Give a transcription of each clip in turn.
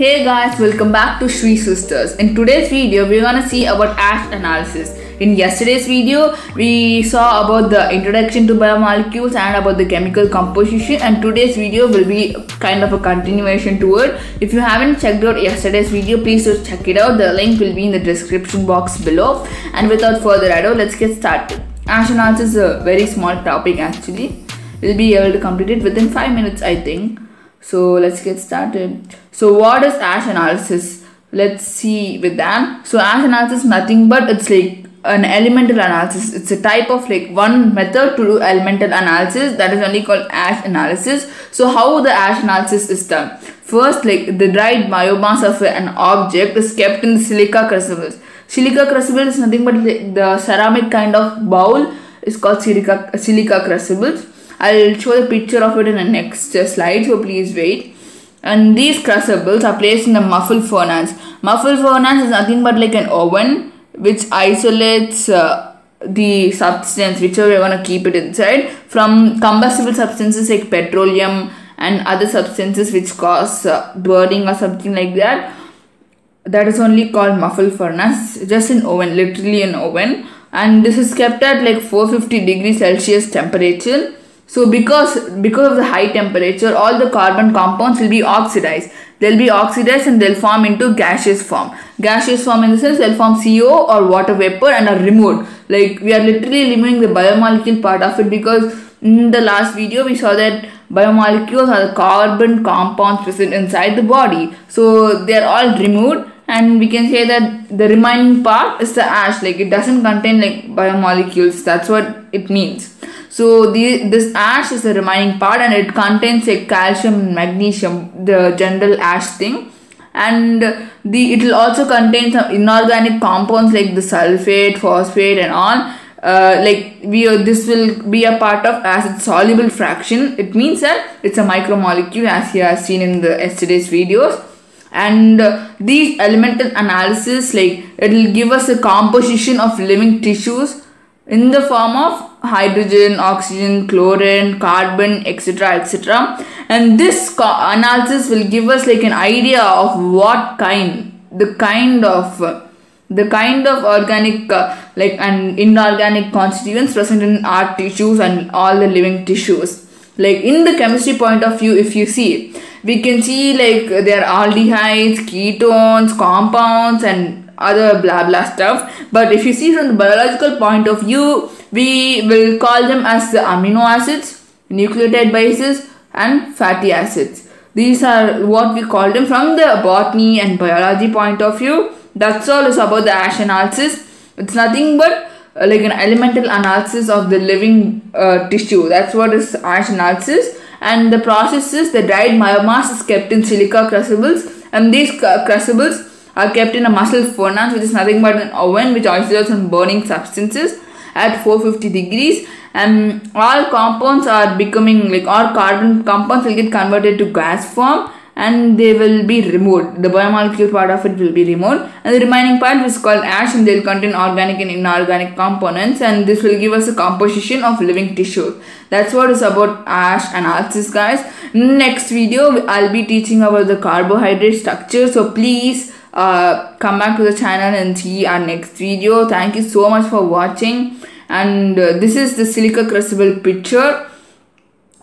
Hey guys, welcome back to Shree Sisters. In today's video, we're gonna see about ash analysis. In yesterday's video, we saw about the introduction to biomolecules and about the chemical composition and today's video will be kind of a continuation to it. If you haven't checked out yesterday's video, please do check it out. The link will be in the description box below. And without further ado, let's get started. Ash analysis is a very small topic actually. We'll be able to complete it within 5 minutes I think. So let's get started. So what is ash analysis? Let's see with that. So ash analysis nothing but it's like an elemental analysis. It's a type of like one method to do elemental analysis that is only called ash analysis. So how the ash analysis is done? First like the dried biomass of an object is kept in silica crucibles. Silica crucible is nothing but the ceramic kind of bowl is called silica, silica crucibles I'll show the picture of it in the next slide so please wait. And these crucibles are placed in the muffle furnace. Muffle furnace is nothing but like an oven which isolates uh, the substance which we want to keep it inside from combustible substances like petroleum and other substances which cause uh, burning or something like that. That is only called muffle furnace. Just an oven literally an oven. And this is kept at like 450 degrees celsius temperature so because because of the high temperature, all the carbon compounds will be oxidized. They'll be oxidized and they'll form into gaseous form. Gaseous form in the sense they'll form CO or water vapor and are removed. Like we are literally removing the biomolecule part of it because in the last video we saw that biomolecules are the carbon compounds present inside the body. So they are all removed and we can say that the remaining part is the ash like it doesn't contain like biomolecules that's what it means so the, this ash is the remaining part and it contains a calcium and magnesium, the general ash thing. And the it will also contain some inorganic compounds like the sulfate, phosphate and all. Uh, like we uh, this will be a part of acid soluble fraction. It means that it's a micromolecule as you have seen in the yesterday's videos and uh, these elemental analysis like it will give us a composition of living tissues in the form of hydrogen, oxygen, chlorine, carbon, etc. etc. And this analysis will give us like an idea of what kind, the kind of, the kind of organic uh, like and inorganic constituents present in our tissues and all the living tissues. Like in the chemistry point of view, if you see, we can see like there are aldehydes, ketones, compounds, and other blah blah stuff. But if you see from the biological point of view, we will call them as the amino acids, nucleotide bases and fatty acids. These are what we call them from the botany and biology point of view. That's all is about the ash analysis. It's nothing but uh, like an elemental analysis of the living uh, tissue. That's what is ash analysis. And the process is the dried biomass is kept in silica crucibles and these crucibles are kept in a muffle furnace which is nothing but an oven which isolates from burning substances at 450 degrees and all compounds are becoming like all carbon compounds will get converted to gas form and they will be removed. The biomolecule part of it will be removed and the remaining part is called ash and they will contain organic and inorganic components and this will give us a composition of living tissue. That's what is about ash analysis guys. Next video I'll be teaching about the carbohydrate structure so please uh, come back to the channel and see our next video. Thank you so much for watching. And uh, this is the silica crucible picture.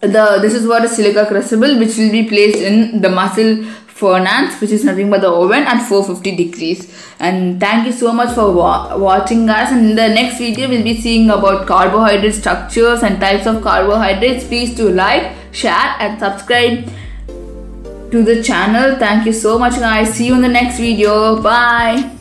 The this is what a silica crucible which will be placed in the muffle furnace which is nothing but the oven at 450 degrees. And thank you so much for wa watching guys. And in the next video we'll be seeing about carbohydrate structures and types of carbohydrates. Please do like share and subscribe to the channel. Thank you so much guys. See you in the next video. Bye